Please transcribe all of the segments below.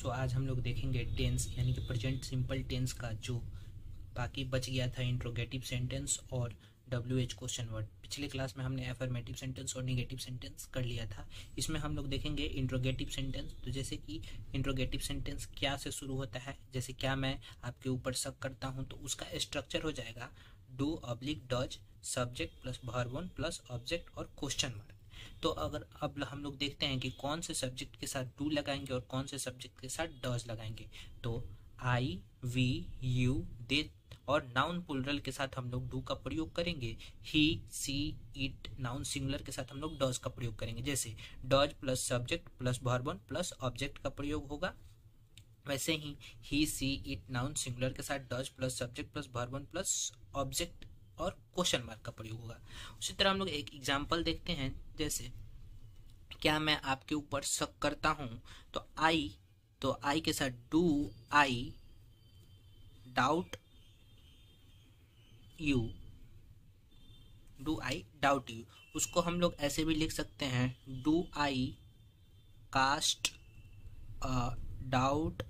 सो आज हम लोग देखेंगे टेंस यानी कि प्रेजेंट सिंपल टेंस का जो बाकी बच गया था इंट्रोगेटिव सेंटेंस और डब्ल्यू एच क्वेश्चन वर्ड पिछले क्लास में हमने एफर्मेटिव सेंटेंस और निगेटिव सेंटेंस कर लिया था। इसमें हम लोग देखेंगे इंट्रोगेटिव सेंटेंस तो जैसे कि इंट्रोगेटिव सेंटेंस क्या से शुरू होता है, जैसे क्या मैं आपके ऊपर शक करता हूँ तो उसका स्ट्रक्चर हो जाएगा do oblique does subject plus verb one plus object और क्वेश्चन वर्ड तो अगर अब हम लोग देखते हैं कि कौन से सब्जेक्ट के साथ डू लगाएँगे और कौन से सब्जेक्ट के साथ डज लगाएँगे तो आई वी यू दे और नाउन पुलरल के साथ हम लोग डू का प्रयोग करेंगे। He she it noun singular के साथ हम लोग डज का प्रयोग करेंगे। जैसे does plus subject plus verb one plus object का प्रयोग होगा। वैसे ही he she it noun singular के साथ does plus subject plus verb one plus object और क्वेश्चन मार्क का प्रयोग होगा। उसी तरह हम लोग एक एग्ज़ाम्पल देखते हैं, जैसे क्या मैं आपके ऊपर शक करता हूँ? तो आई तो आई के साथ do I doubt you do I doubt you उसको हम लोग ऐसे भी लिख सकते हैं do I cast doubt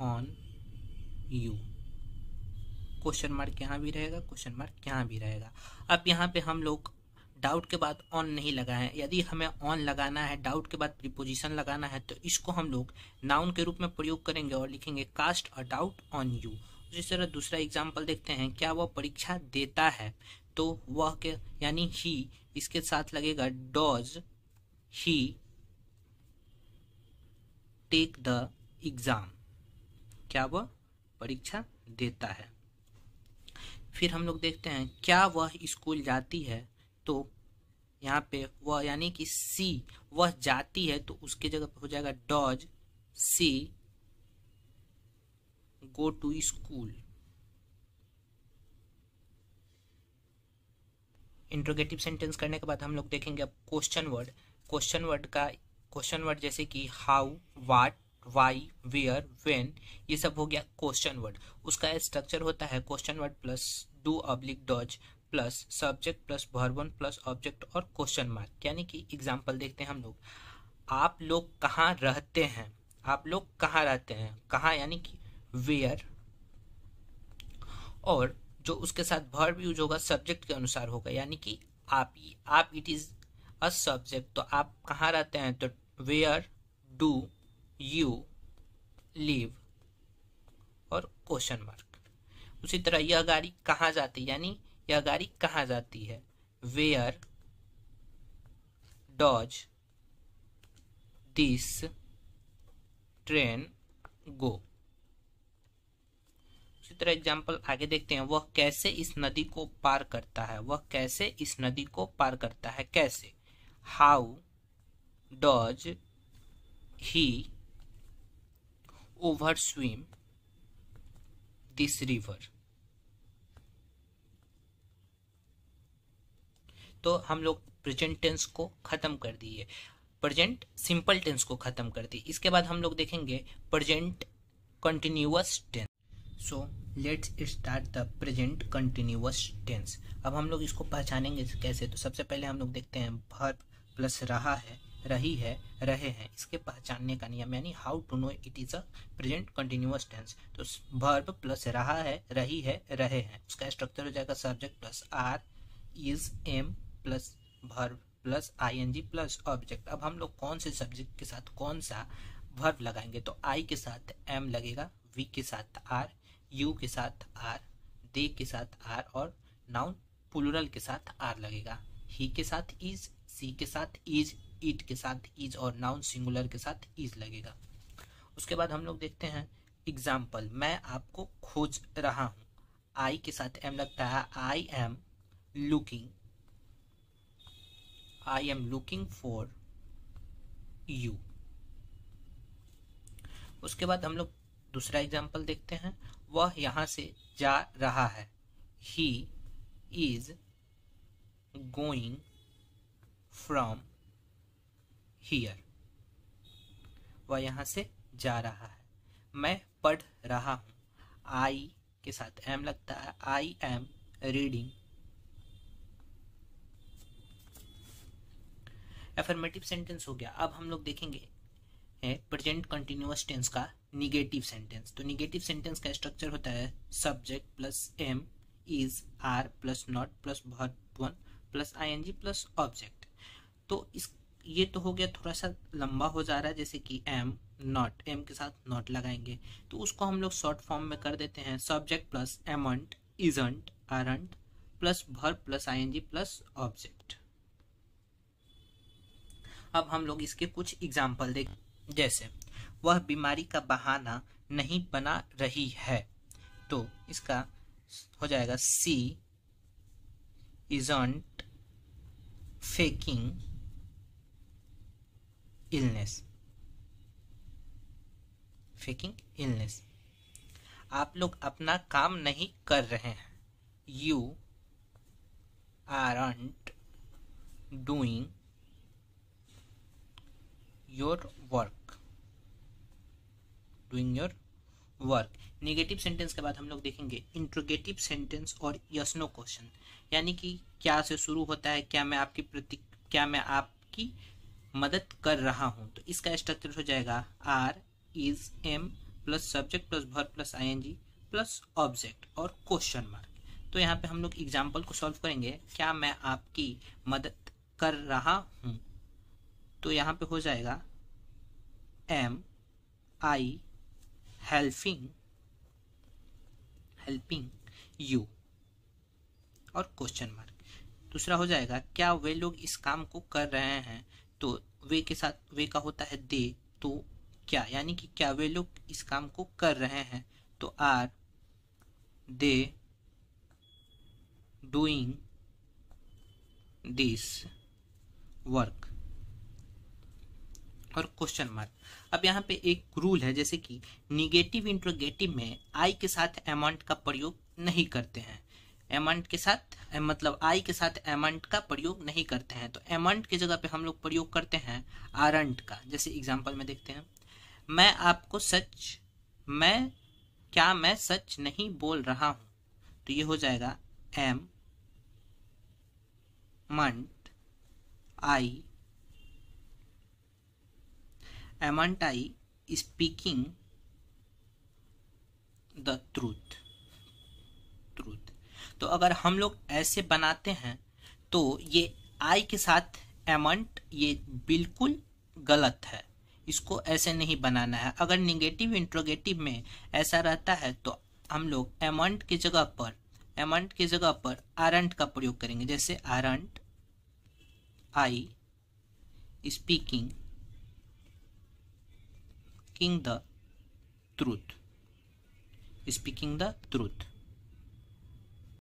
on you question mark यहाँ भी रहेगा क्वेश्चन मार्क यहाँ भी रहेगा। अब यहाँ पे हम लोग डाउट के बाद ऑन नहीं लगाए। यदि हमें ऑन लगाना है डाउट के बाद प्रीपोजिशन लगाना है तो इसको हम लोग नाउन के रूप में प्रयोग करेंगे और लिखेंगे cast a doubt on you उसी तरह दूसरा एग्ज़ाम्पल देखते हैं, क्या वह परीक्षा देता है? तो वह के, यानी ही इसके साथ लगेगा does he take the exam क्या वह परीक्षा देता है? फिर हम लोग देखते हैं, क्या वह स्कूल जाती है? तो यहाँ पे वह यानी कि सी वह जाती है तो उसके जगह पे हो जाएगा does she go to school interrogative sentence करने के बाद हम लोग देखेंगे अब क्वेश्चन वर्ड क्वेश्चन वर्ड का क्वेश्चन वर्ड जैसे कि how what why where when ये सब हो गया क्वेश्चन वर्ड उसका स्ट्रक्चर होता है question word plus do oblique does plus subject plus verb one plus object और क्वेश्चन मार्क यानी कि एग्ज़ाम्पल देखते हैं हम लोग. आप लोग कहाँ रहते हैं? आप लोग कहाँ रहते हैं? कहाँ यानी कि वेयर और जो उसके साथ वर्ब यूज़ होगा सब्जेक्ट के अनुसार होगा. यानी कि आप आप इट इज़ अ सब्जेक्ट तो आप कहाँ रहते हैं? तो वेयर डू यू लिव और क्वेश्चन मार्क। उसी तरह यह गाड़ी कहाँ जाती, यानी यह गाड़ी कहाँ जाती है? Where does this train go. उसी तरह एग्ज़ाम्पल आगे देखते हैं, वह कैसे इस नदी को पार करता है? वह कैसे इस नदी को पार करता है? कैसे? How does he over swim, this river. तो हम लोग प्रेजेंट टेंस को खत्म कर दिए। प्रेजेंट, सिंपल टेंस को खत्म कर दिए। इसके बाद हम लोग देखेंगे present continuous tense. So let's start the present continuous tense अब हम लोग इसको पहचानेंगे कैसे? तो सबसे पहले हम लोग देखते हैं भर्ब प्लस रहा है। रही है, रहे हैं। इसके पहचानने का नियम, यानी how to know it is a present continuous tense तो भर्ब प्लस रहा है, रही है, रहे हैं। उसका स्ट्रक्चर हो जाएगा subject plus are is am plus verb plus ING plus object अब हम लोग कौन से सब्जेक्ट के साथ कौन सा वर्ब लगाएँगे? तो आई के साथ एम लगेगा वी के साथ आर यू के साथ आर दे के साथ आर और नाउन पुलरल के साथ आर लगेगा। ही के साथ इज़ सी के साथ इज़ इट के साथ इज़ और नाउन सिंगुलर के साथ इज़ लगेगा। उसके बाद हम लोग देखते हैं एग्ज़ाम्पल मैं आपको खोज रहा हूँ। आई के साथ एम लगता है I am looking I am looking for you उसके बाद हम लोग दूसरा एग्ज़ाम्पल देखते हैं। वह यहाँ से जा रहा है। He is going from here वह यहाँ से जा रहा है। मैं पढ़ रहा हूँ। आई के साथ एम लगता है। I am reading affirmative sentence हो गया। अब हम लोग देखेंगे प्रेजेंट कंटिन्यूस टेंस का निगेटिव सेंटेंस तो निगेटिव सेंटेंस का स्ट्रक्चर होता है subject plus am is are plus not plus verb one plus ING plus object तो इस, ये तो हो गया थोड़ा सा लंबा हो जा रहा है, जैसे कि एम नॉट एम के साथ नॉट लगाएँगे। तो उसको हम लोग शॉर्ट फॉर्म में कर देते हैं subject plus amn't isn't aren't plus verb plus ING plus object अब हम लोग इसके कुछ एग्ज़ाम्पल देख, जैसे, वह बीमारी का बहाना नहीं बना रही है। तो इसका हो जाएगा she isn't faking illness faking illness आप लोग अपना काम नहीं कर रहे हैं। You are doing your work doing your work negative sentence के बाद हम लोग देखेंगे। इंट्रोगेटिव सेंटेंस और यस नो क्वेश्चन यानी कि क्या से शुरू होता है, क्या मैं आपकी प्रति, क्या मैं आपकी मदद कर रहा हूँ। तो इसका स्ट्रक्चर हो जाएगा are is am plus subject plus verb plus I N G plus object और क्वेश्चन मार्क तो यहाँ पे हम लोग एग्ज़ाम्पल को सॉल्व करेंगे। क्या मैं आपकी मदद कर रहा हूँ? तो यहाँ पे हो जाएगा am I helping helping you और क्वेश्चन मार्क दूसरा हो जाएगा, क्या वे लोग इस काम को कर रहे हैं? तो वे के साथ, वे का होता है दे तो क्या? यानी कि क्या वे लोग इस काम को कर रहे हैं? तो are, they doing this work और क्वेश्चन मार्क अब यहाँ पे एक रूल है, जैसे कि निगेटिव इंट्रोगेटिव में आई के साथ अमाउंट का प्रयोग नहीं करते हैं। अमाउंट के साथ मतलब आई के साथ एमंट का प्रयोग नहीं करते हैं। तो एमंट की जगह पे हम लोग प्रयोग करते हैं आरंट का। जैसे एग्जांपल में देखते हैं। मैं आपको सच, मैं, क्या मैं सच नहीं बोल रहा हूँ? तो ये हो जाएगा M मंट I amn't I speaking the truth truth तो अगर हम लोग ऐसे बनाते हैं तो ये आई के साथ एमंट ये बिल्कुल गलत है। इसको ऐसे नहीं बनाना है। अगर निगेटिव इंट्रोगेटिव में ऐसा रहता है तो हम लोग एमंट की जगह पर एमंट की जगह पर आरंट का प्रयोग करेंगे। जैसे aren't I speaking speaking the truth, speaking the truth